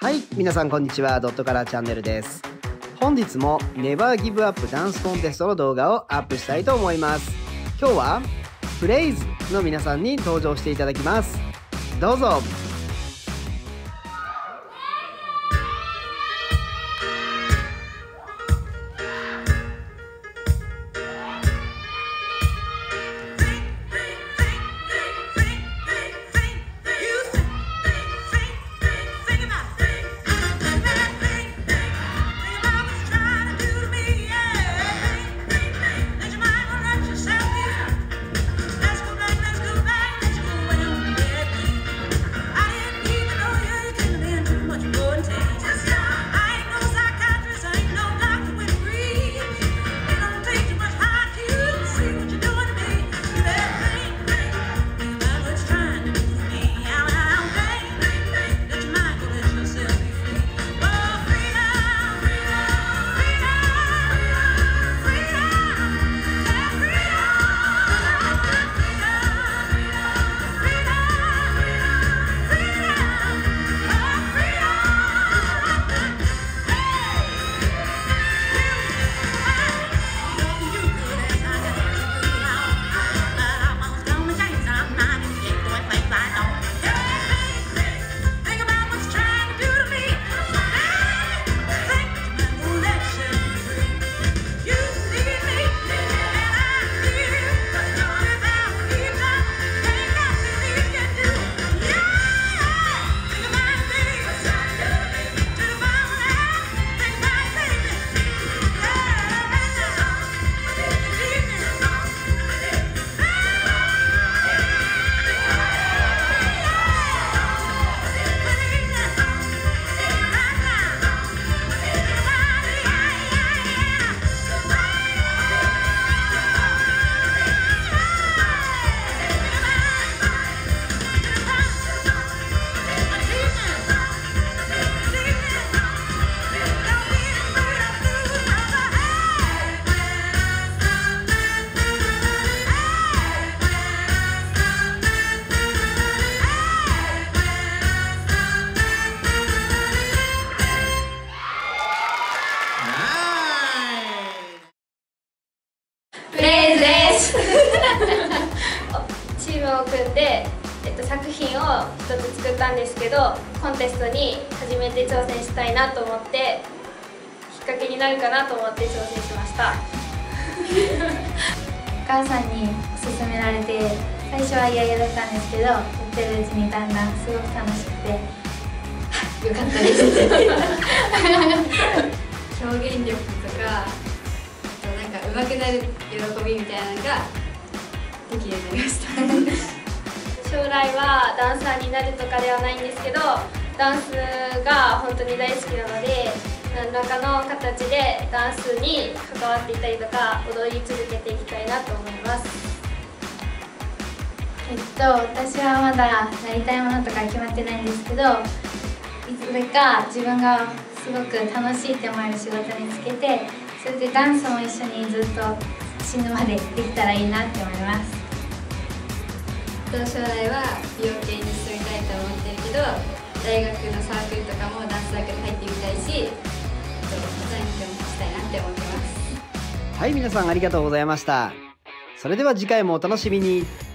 はい皆さんこんにちは。ドットカラーチャンネルです。本日も Never Give Up ダンスコンテストの動画をアップしたいと思います。今日はプレイズの皆さんに登場していただきます。どうぞ。を組んで、えっと、作品を一つ作ったんですけどコンテストに初めて挑戦したいなと思ってきっかけになるかなと思って挑戦しました。お母さんに勧められて最初は嫌々だったんですけどやってるうちにだんだんすごく楽しくてよかったです。表現力とかなんか上手くなる喜びみたいなのができるようになりました。将来はダンサーになるとかではないんですけどダンスが本当に大好きなので何らかの形でダンスに関わっていたりとか踊り続けていきたいなと思います。えっと私はまだなりたいものとか決まってないんですけどいつれか自分がすごく楽しいって思える仕事につけてそれでダンスも一緒にずっと死ぬまでできたらいいなって思います。と将来は美容系に進みたいと思ってるけど大学のサークルとかもダンスサークル入ってみたいしあとデザインもしたいなって思ってます。はい皆さんありがとうございました。それでは次回もお楽しみに。